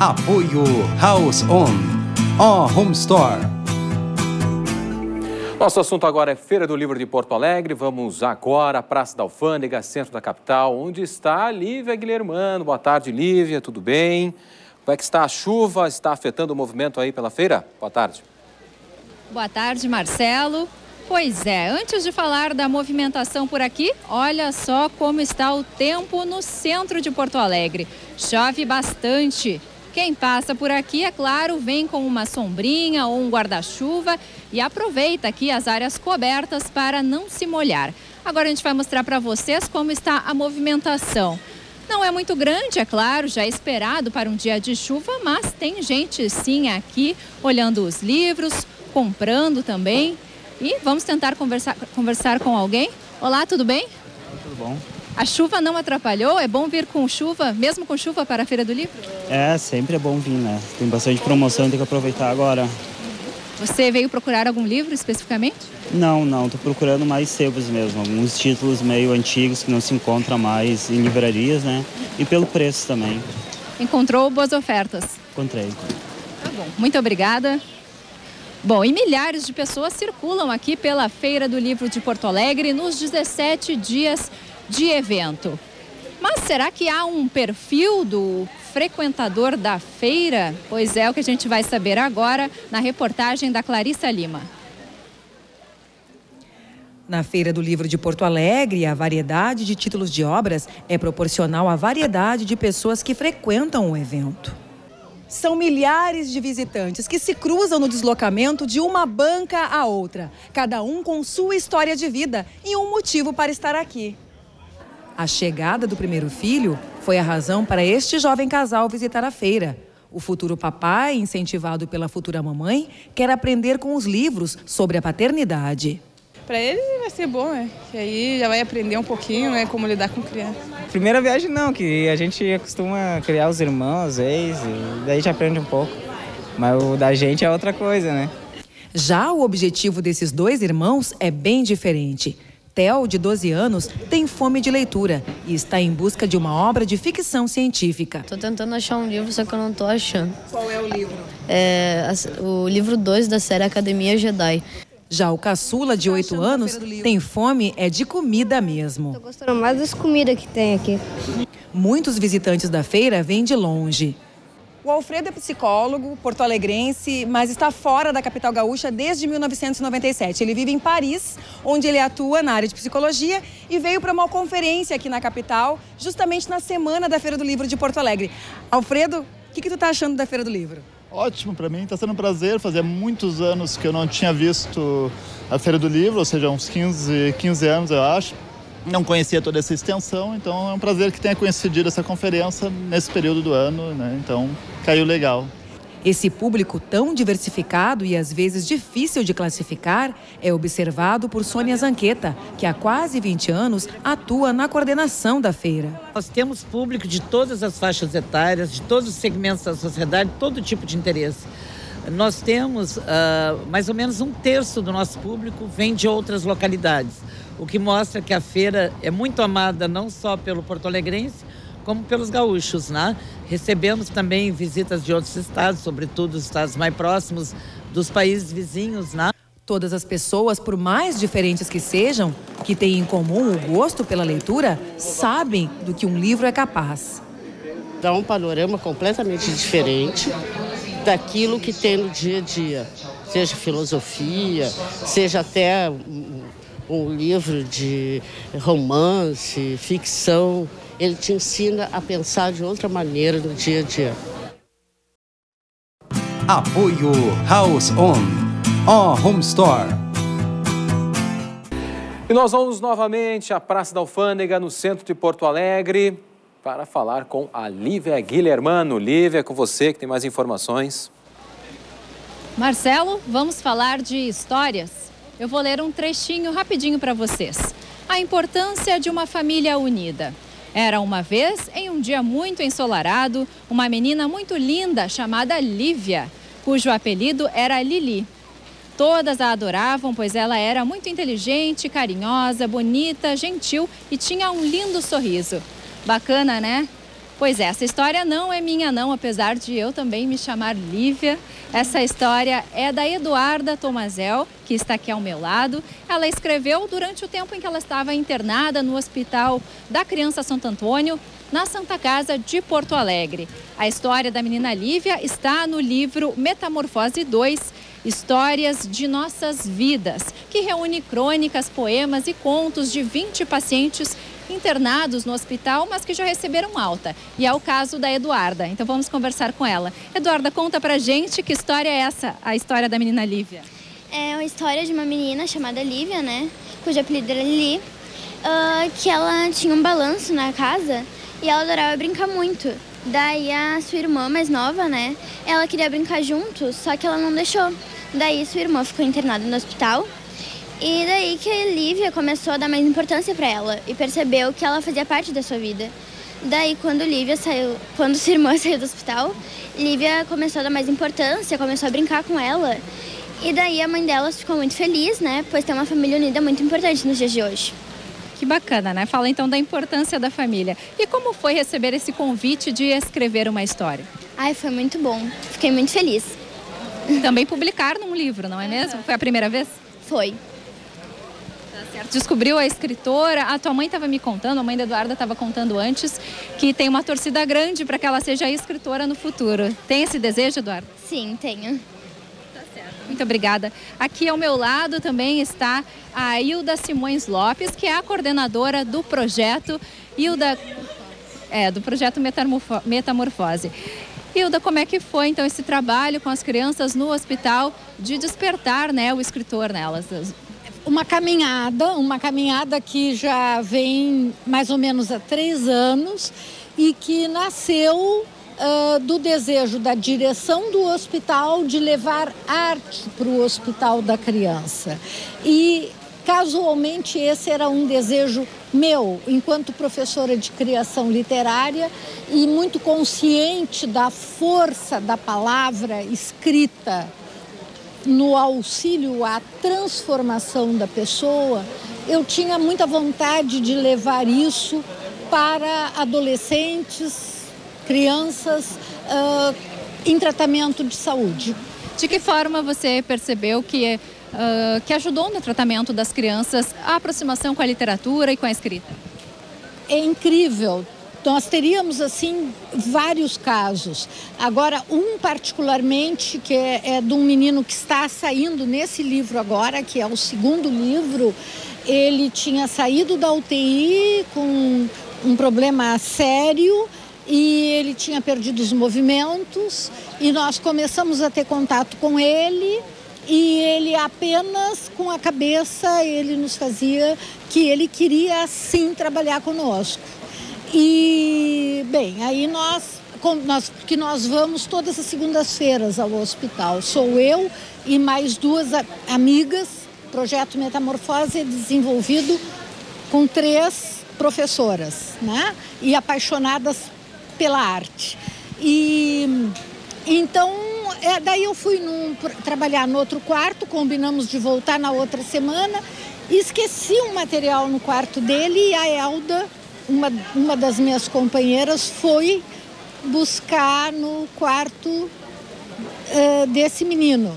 Apoio House On. Ó Home Store. Nosso assunto agora é Feira do Livro de Porto Alegre. Vamos agora à Praça da Alfândega, centro da capital, onde está a Lívia Guilhermano. Boa tarde, Lívia, tudo bem? Como é que está a chuva? Está afetando o movimento aí pela feira? Boa tarde. Boa tarde, Marcelo. Pois é, antes de falar da movimentação por aqui, olha só como está o tempo no centro de Porto Alegre. Chove bastante. Quem passa por aqui, é claro, vem com uma sombrinha ou um guarda-chuva e aproveita aqui as áreas cobertas para não se molhar. Agora a gente vai mostrar para vocês como está a movimentação. Não é muito grande, é claro, já é esperado para um dia de chuva, mas tem gente sim aqui olhando os livros, comprando também. E vamos tentar conversar, conversar com alguém. Olá, tudo bem? Tudo bom. A chuva não atrapalhou? É bom vir com chuva, mesmo com chuva, para a Feira do Livro? É, sempre é bom vir, né? Tem bastante promoção, tem que aproveitar agora. Você veio procurar algum livro especificamente? Não, não, tô procurando mais sebos mesmo, alguns títulos meio antigos que não se encontram mais em livrarias, né? E pelo preço também. Encontrou boas ofertas? Encontrei. Tá bom, muito obrigada. Bom, e milhares de pessoas circulam aqui pela Feira do Livro de Porto Alegre nos 17 dias de evento. Mas será que há um perfil do frequentador da feira? Pois é o que a gente vai saber agora na reportagem da Clarissa Lima. Na Feira do Livro de Porto Alegre, a variedade de títulos de obras é proporcional à variedade de pessoas que frequentam o evento. São milhares de visitantes que se cruzam no deslocamento de uma banca a outra, cada um com sua história de vida e um motivo para estar aqui. A chegada do primeiro filho foi a razão para este jovem casal visitar a feira. O futuro papai, incentivado pela futura mamãe, quer aprender com os livros sobre a paternidade. Para ele vai ser bom, né? Que aí já vai aprender um pouquinho, né, como lidar com criança. Primeira viagem não, que a gente costuma criar os irmãos, ex, e daí a gente aprende um pouco. Mas o da gente é outra coisa, né? Já o objetivo desses dois irmãos é bem diferente. Theo, de 12 anos, tem fome de leitura e está em busca de uma obra de ficção científica. Estou tentando achar um livro, só que eu não estou achando. Qual é o livro? É o livro 2 da série Academia Jedi. Já o caçula, de 8 anos, tem fome é de comida mesmo. Estou gostando mais das comidas que tem aqui. Muitos visitantes da feira vêm de longe. O Alfredo é psicólogo, porto-alegrense, mas está fora da capital gaúcha desde 1997. Ele vive em Paris, onde ele atua na área de psicologia e veio para uma conferência aqui na capital, justamente na semana da Feira do Livro de Porto Alegre. Alfredo, o que, que tu está achando da Feira do Livro? Ótimo para mim, está sendo um prazer. Fazia muitos anos que eu não tinha visto a Feira do Livro, ou seja, uns 15, 15 anos eu acho. Não conhecia toda essa extensão, então é um prazer que tenha coincidido essa conferência nesse período do ano, né? Então caiu legal. Esse público tão diversificado e às vezes difícil de classificar é observado por Sônia Zanqueta, que há quase 20 anos atua na coordenação da feira. Nós temos público de todas as faixas etárias, de todos os segmentos da sociedade, todo tipo de interesse. Nós temos uh, mais ou menos um terço do nosso público vem de outras localidades, o que mostra que a feira é muito amada não só pelo porto-alegrense, como pelos gaúchos, né? Recebemos também visitas de outros estados, sobretudo os estados mais próximos dos países vizinhos, né? Todas as pessoas, por mais diferentes que sejam, que têm em comum o gosto pela leitura, sabem do que um livro é capaz. Dá um panorama completamente diferente daquilo que tem no dia a dia, seja filosofia, seja até um, livro de romance, ficção ele te ensina a pensar de outra maneira no dia a dia. Apoio House On. Ó Home Store. E nós vamos novamente à Praça da Alfândega, no centro de Porto Alegre, para falar com a Lívia Guilhermano. Lívia, com você que tem mais informações. Marcelo, vamos falar de histórias. Eu vou ler um trechinho rapidinho para vocês. A importância de uma família unida. Era uma vez, em um dia muito ensolarado, uma menina muito linda chamada Lívia, cujo apelido era Lili. Todas a adoravam, pois ela era muito inteligente, carinhosa, bonita, gentil e tinha um lindo sorriso. Bacana, né? Pois é, essa história não é minha não, apesar de eu também me chamar Lívia. Essa história é da Eduarda Tomazel, que está aqui ao meu lado. Ela escreveu durante o tempo em que ela estava internada no Hospital da Criança Santo Antônio, na Santa Casa de Porto Alegre. A história da menina Lívia está no livro Metamorfose 2, Histórias de Nossas Vidas, que reúne crônicas, poemas e contos de 20 pacientes internados no hospital, mas que já receberam alta. E é o caso da Eduarda. Então vamos conversar com ela. Eduarda, conta pra gente que história é essa, a história da menina Lívia. É uma história de uma menina chamada Lívia, né? Cujo apelido era Lili. Uh, que ela tinha um balanço na casa e ela adorava brincar muito. Daí a sua irmã mais nova, né? Ela queria brincar junto, só que ela não deixou. Daí sua irmã ficou internada no hospital e daí que a Lívia começou a dar mais importância para ela e percebeu que ela fazia parte da sua vida. Daí quando Lívia saiu, quando sua irmã saiu do hospital, Lívia começou a dar mais importância, começou a brincar com ela. E daí a mãe delas ficou muito feliz, né? Pois tem uma família unida muito importante nos dias de hoje. Que bacana, né? Fala então da importância da família. E como foi receber esse convite de escrever uma história? Ai, foi muito bom. Fiquei muito feliz. Também publicar num livro, não é mesmo? Foi a primeira vez? Foi descobriu a escritora. A tua mãe estava me contando, a mãe da Eduarda estava contando antes, que tem uma torcida grande para que ela seja escritora no futuro. Tem esse desejo, Eduarda? Sim, tenho. Tá Muito obrigada. Aqui ao meu lado também está a Hilda Simões Lopes, que é a coordenadora do projeto Hilda, é, do projeto Metamorfose. Hilda, como é que foi então esse trabalho com as crianças no hospital de despertar, né, o escritor nelas? Uma caminhada, uma caminhada que já vem mais ou menos há três anos e que nasceu uh, do desejo da direção do hospital de levar arte para o hospital da criança. E casualmente esse era um desejo meu, enquanto professora de criação literária e muito consciente da força da palavra escrita no auxílio à transformação da pessoa, eu tinha muita vontade de levar isso para adolescentes, crianças uh, em tratamento de saúde. De que forma você percebeu que, uh, que ajudou no tratamento das crianças a aproximação com a literatura e com a escrita? É incrível nós teríamos assim vários casos. Agora, um particularmente que é, é de um menino que está saindo nesse livro agora, que é o segundo livro, ele tinha saído da UTI com um problema sério e ele tinha perdido os movimentos e nós começamos a ter contato com ele e ele apenas com a cabeça ele nos fazia que ele queria sim trabalhar conosco. E, bem, aí nós, nós que nós vamos todas as segundas-feiras ao hospital. Sou eu e mais duas amigas. O projeto Metamorfose é desenvolvido com três professoras, né? E apaixonadas pela arte. E então, é, daí eu fui num, trabalhar no outro quarto, combinamos de voltar na outra semana. Esqueci um material no quarto dele e a Elda uma, uma das minhas companheiras foi buscar no quarto uh, desse menino.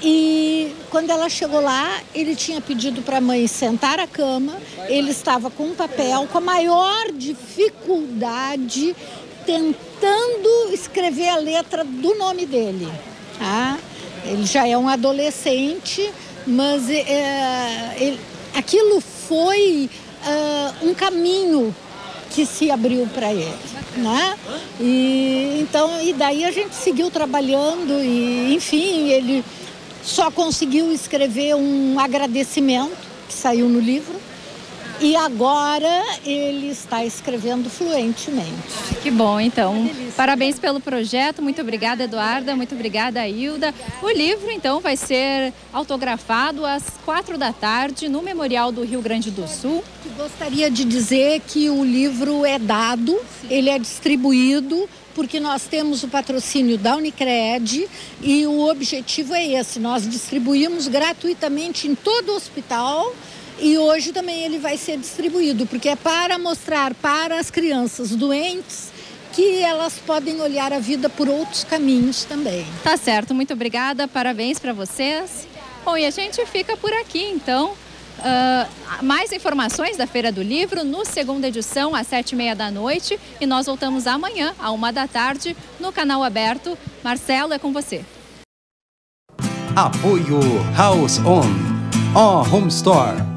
E quando ela chegou lá, ele tinha pedido para a mãe sentar a cama, ele estava com um papel, com a maior dificuldade, tentando escrever a letra do nome dele. Tá? Ele já é um adolescente, mas é, ele, aquilo foi uh, um caminho que se abriu para ele, né? E então e daí a gente seguiu trabalhando e enfim ele só conseguiu escrever um agradecimento que saiu no livro e agora ele está escrevendo fluentemente. Que bom, então. Parabéns pelo projeto. Muito obrigada, Eduarda. Muito obrigada, Hilda. O livro, então, vai ser autografado às quatro da tarde no Memorial do Rio Grande do Sul. Gostaria de dizer que o livro é dado, ele é distribuído porque nós temos o patrocínio da Unicred e o objetivo é esse: nós distribuímos gratuitamente em todo o hospital e hoje também ele vai ser distribuído, porque é para mostrar para as crianças doentes que elas podem olhar a vida por outros caminhos também. Tá certo, muito obrigada, parabéns para vocês. Bom, e a gente fica por aqui então. Uh, mais informações da Feira do Livro no segunda edição, às sete e meia da noite. E nós voltamos amanhã, à uma da tarde, no canal aberto. Marcelo, é com você. Apoio House On. Ó Home Store.